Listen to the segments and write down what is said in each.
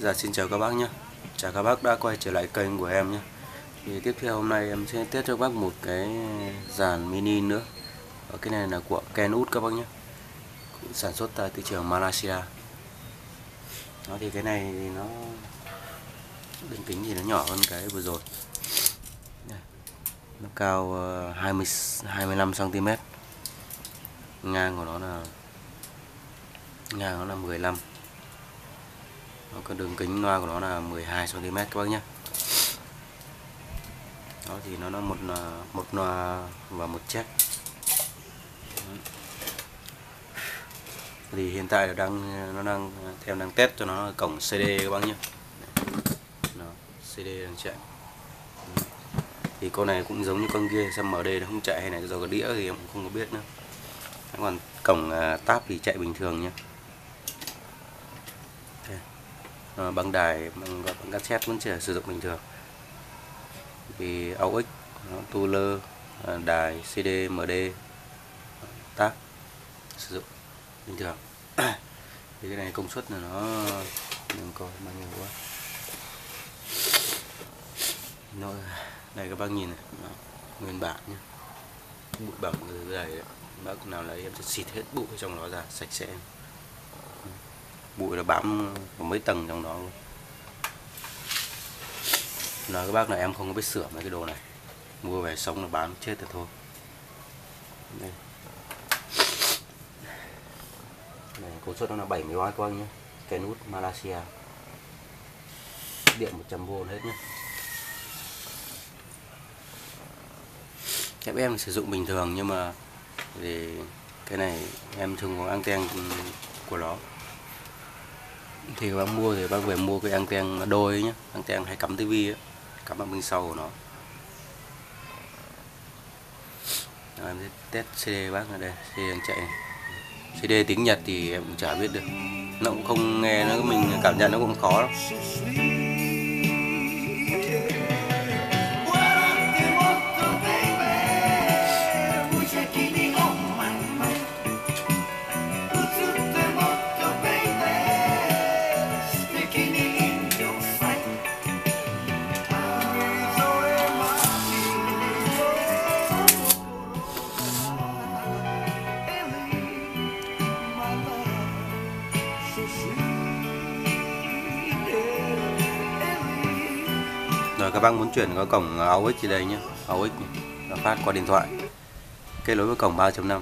Dạ xin chào các bác nhé. Chào các bác đã quay trở lại kênh của em nhé. Thì tiếp theo hôm nay em sẽ test cho các bác một cái dàn mini nữa. Và Cái này là của Kenwood các bác nhé. Sản xuất tại thị trường Malaysia. Nó thì cái này thì nó Đường kính thì nó nhỏ hơn cái vừa rồi. Nó cao ờ, 20, 25cm Ngang của nó là Ngang nó là 15 nó có đường kính loa của nó là 12 cm các bác nhé. Đó thì nó là một à, một loa và một check thì hiện tại là đang nó đang theo đang test cho nó cổng CD các bác nhé. Nó, CD đang chạy. Thì con này cũng giống như con kia xem mở đây nó không chạy hay này do cái đĩa thì em cũng không có biết nữa. Còn cổng à, táp thì chạy bình thường nhé. Ờ, à, băng đài bằng, bằng cassette vẫn chưa sử dụng bình thường. Vì AUX tu lơ ờ, đài CD MD tác sử dụng bình thường. Thì cái này công suất là nó mình coi bao nhiêu quá. Nó đây các bác nhìn này nó, nguyên bản nhé bụi bẩn từ đây đấy. bác nào lấy em sẽ xịt hết bụi trong nó ra sạch sẽ bụi nó bám có mấy tầng trong đó luôn. Nói các bác là em không có biết sửa mấy cái đồ này. Mua về sống là bán chết thì thôi. Đây. Này công suất nó là 70W các bác nhé. Cái nút Malaysia. Điện 100V hết nhé. Các em sử dụng bình thường nhưng mà thì cái này em thường có anten của nó thì các bác mua thì bác về mua cái anten đôi nhé anten hay cắm tivi cắm ở bên sau của nó. Đó, em sẽ test CD bác ở đây CD đang chạy. Này. CD tiếng Nhật thì em cũng chả biết được. Nó cũng không nghe nó mình cảm nhận nó cũng khó lắm các bác muốn chuyển qua cổng AUX gì đây nhé. AUX phát qua điện thoại. Kết nối với cổng 3.5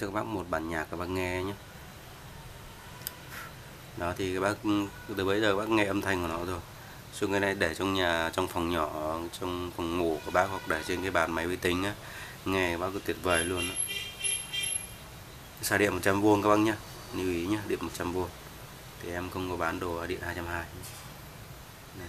cho các bác một bản nhạc các bác nghe nhé. Đó, thì các bác, từ bây giờ các bác nghe âm thanh của nó rồi. Xuống cái này để trong nhà, trong phòng nhỏ, trong phòng ngủ của bác hoặc để trên cái bàn máy vi tính á, nghe bác cứ tuyệt vời luôn đó. xài điện 100V các bác nhé. Lưu ý nhé, điện 100V thì em không có bán đồ điện 220 này.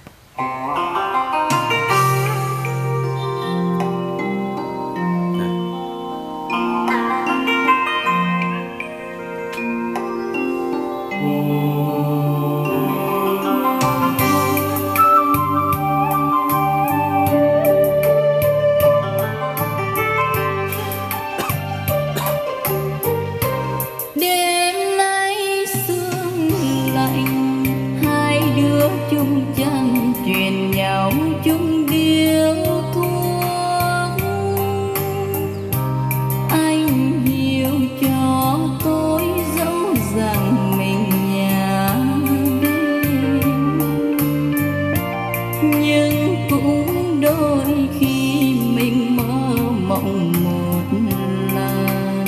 Nhưng cũng đôi khi mình mơ mộng một lần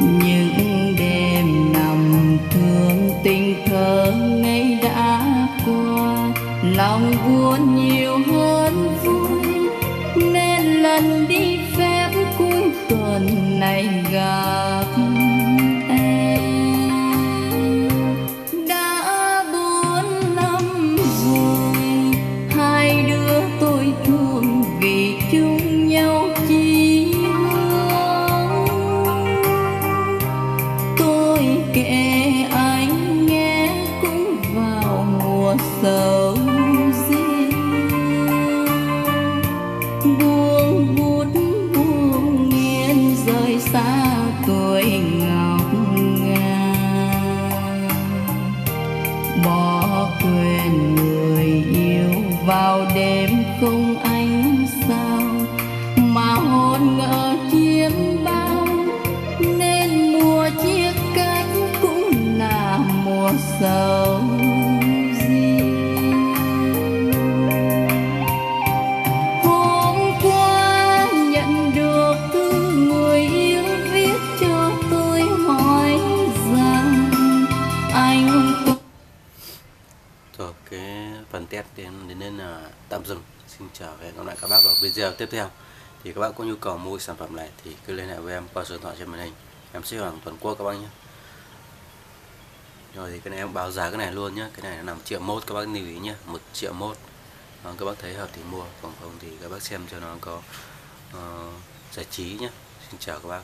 những đêm nằm thương tình thơ ngày đã qua lòng buồn nhiều hơn vui nên lần đi phép cuối tuần này gặp bỏ quên người yêu vào đêm không ánh sao mà hôn ngỡ chiếm bao. Nên mùa chia cách cũng là mùa sầu. Tiếp theo. Thì các bạn có nhu cầu mua sản phẩm này thì cứ liên hệ với em qua số điện thoại trên màn hình. Em sẽ hoàn toàn quốc các bác nhé. Rồi thì cái này em báo giá cái này luôn nhé. Cái này là 5 triệu mốt các bác lưu ý nhé. Một triệu mốt. Các bác thấy hợp thì mua. Còn không thì các bác xem cho nó có uh, giải trí nhé. Xin chào các bác.